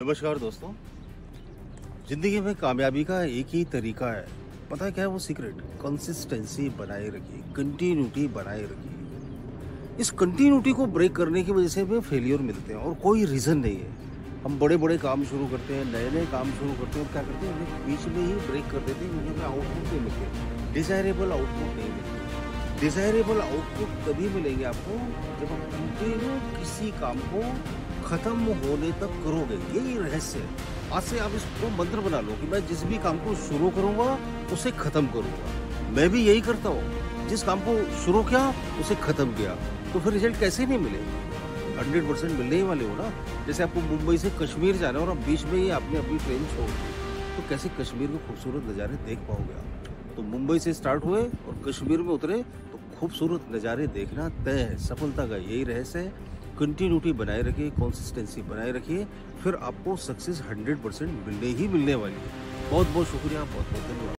नमस्कार दोस्तों। ज़िंदगी में कामयाबी का एक ही तरीका है। पता है क्या है वो सीक्रेट कंसिस्टेंसी बनाए रखिए कंटिन्यूटी बनाए रखिए। इस कंटिन्यूटी को ब्रेक करने की वजह से हमें फेलियर मिलते हैं और कोई रीज़न नहीं है। हम बड़े बड़े काम शुरू करते हैं नए नए काम शुरू करते हैं और क्या करते हैं? हमें बीच में ही ब्रेक कर देते हैं मुझे हमें आउटपुट नहीं मिलते। डिजायरेबल आउटपुट नहीं मिलते। डिजायरेबल आउटपुट तभी मिलेंगे आपको जब आप कंटिन्यू किसी काम को खत्म होने तक करोगे। यही रहस्य है। आज से आप इसको मंत्र बना लो कि मैं जिस भी काम को शुरू करूँगा, उसे खत्म करूँगा। मैं भी यही करता हूँ। जिस काम को शुरू किया, उसे खत्म किया। तो फिर रिज़ल्ट कैसे नहीं मिले? हंड्रेड परसेंट मिलने ही वाले हो ना। जैसे आपको मुंबई से कश्मीर जाना और आप बीच में ही आपने अपनी ट्रेन छोड़ दी तो कैसे कश्मीर के खूबसूरत नज़ारे देख पाओगे आप? तो मुंबई से स्टार्ट हुए और कश्मीर में उतरे तो खूबसूरत नज़ारे देखना तय है। सफलता का यही रहस्य है। कंटिन्यूटी बनाए रखिए कंसिस्टेंसी बनाए रखिए, फिर आपको सक्सेस 100 परसेंट मिलने ही मिलने वाली है। बहुत बहुत शुक्रिया बहुत बहुत धन्यवाद।